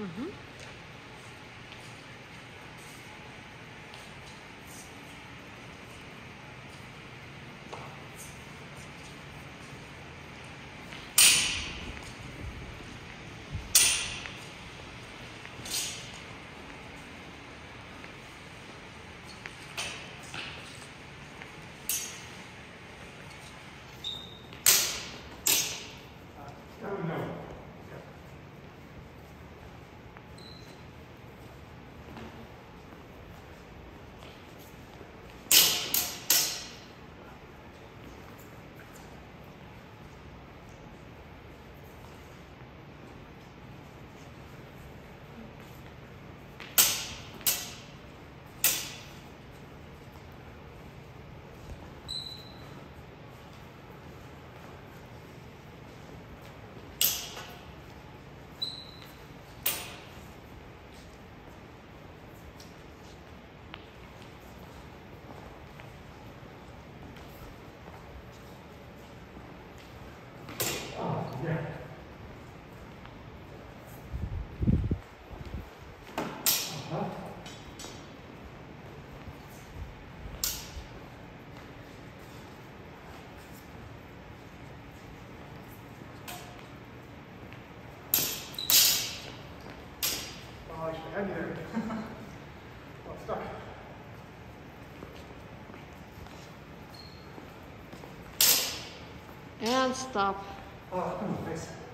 Mhm. Oh, I should ああでもないです